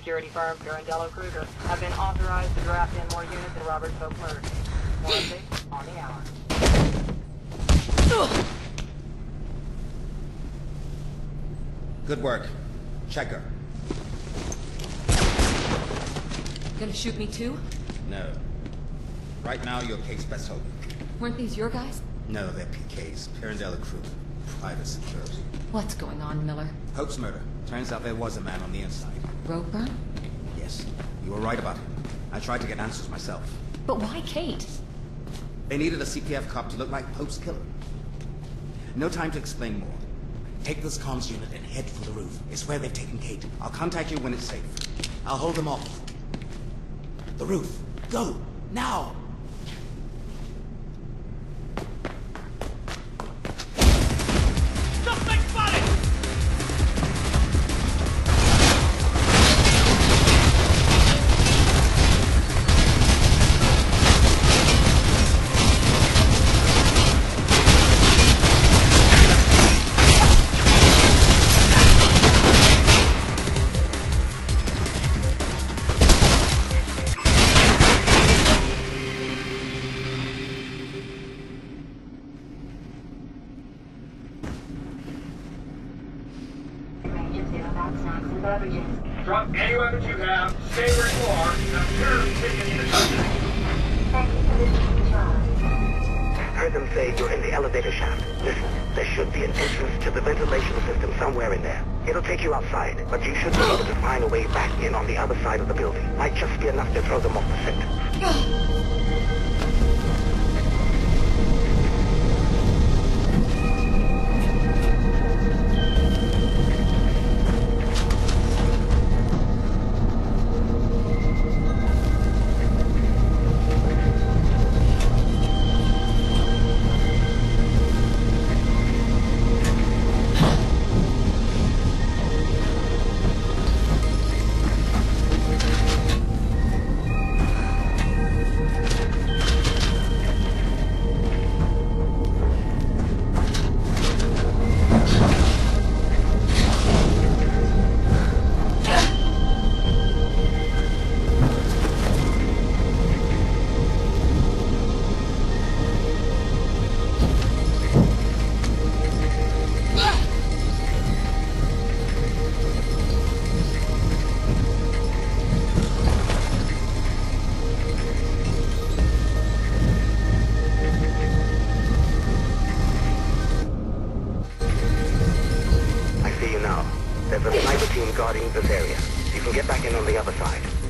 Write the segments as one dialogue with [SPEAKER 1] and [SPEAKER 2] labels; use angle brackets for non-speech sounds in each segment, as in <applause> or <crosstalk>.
[SPEAKER 1] security firm Pirandello Kruger have been authorized to draft in more units in Robert Koch murder case. More updates on the hour.
[SPEAKER 2] Good work. Checker.
[SPEAKER 3] Gonna shoot me too?
[SPEAKER 2] No. Right now, your case best open.
[SPEAKER 3] Weren't these your guys?
[SPEAKER 2] No, they're PKs. Pirandello Kruger. Private security.
[SPEAKER 3] What's going on, Miller?
[SPEAKER 2] Pope's murder. Turns out there was a man on the inside.
[SPEAKER 3] Roper?
[SPEAKER 2] Yes, you were right about him. I tried to get answers myself.
[SPEAKER 3] But why Kate?
[SPEAKER 2] They needed a CPF cop to look like Pope's killer. No time to explain more. Take this comms unit and head for the roof. It's where they've taken Kate. I'll contact you when it's safe. I'll hold them off. The roof. Go! Now!
[SPEAKER 4] Drop any weapons you have, stay where you are, and appear to take any attention.
[SPEAKER 5] Thank you for listening to Charlie.
[SPEAKER 6] Heard them say you're in the elevator shaft. Listen, there should be an entrance to the ventilation system somewhere in there. It'll take you outside, but you should be able to find a way back in on the other side of the building. Might just be enough to throw them off the scent. <sighs> back in on the other side.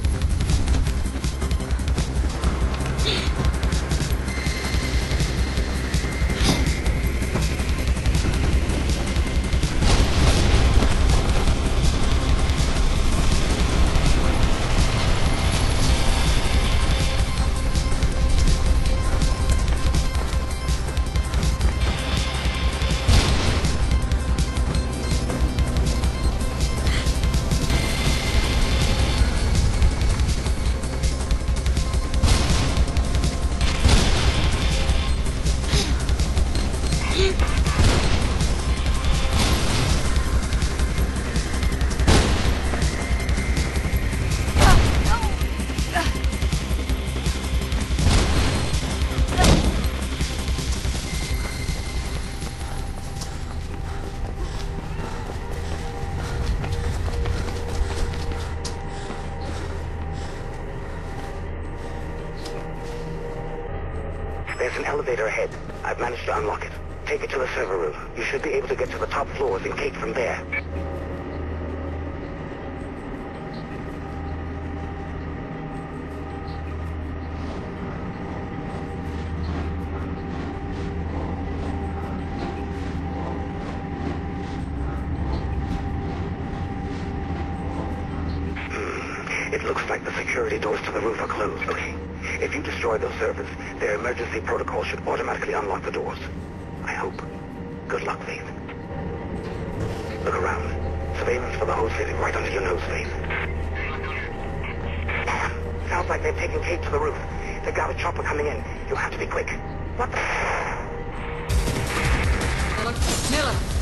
[SPEAKER 6] There's an elevator ahead. I've managed to unlock it. Take it to the server room. You should be able to get to the top floors and gate from there. Hmm. It looks like the security doors to the roof are closed. Okay. If you destroy those servers, their emergency protocol should automatically unlock the doors. I hope. Good luck, Faith. Look around. Surveillance for the whole city right under your nose, Faith. Sounds like they've taken Kate to the roof. They've got a chopper coming in. You'll have to be quick. What the...
[SPEAKER 3] Miller? Miller!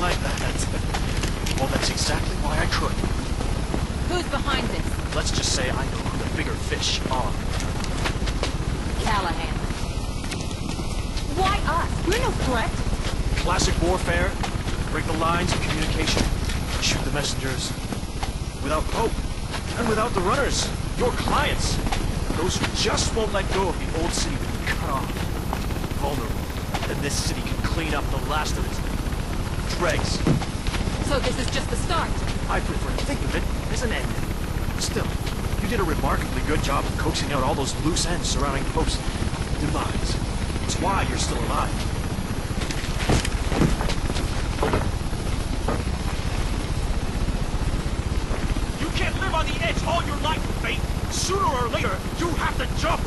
[SPEAKER 7] Like that. Well, that's exactly why I could.
[SPEAKER 3] Who's behind this?
[SPEAKER 7] Let's just say I know who the bigger fish are.
[SPEAKER 3] Callaghan. Why us? We're no threat.
[SPEAKER 7] Classic warfare. Break the lines of communication. Shoot the messengers. Without Pope. And without the runners. Your clients. Those who just won't let go of the old city would be cut off. Vulnerable. Then this city can clean up the last of its dregs.
[SPEAKER 3] So this is just the start.
[SPEAKER 7] I prefer to think of it as an end. Still, you did a remarkably good job of coaxing out all those loose ends surrounding Pope's demise. It's why you're still alive. You can't live on the edge all your life, Faith! Sooner or later, you have to jump!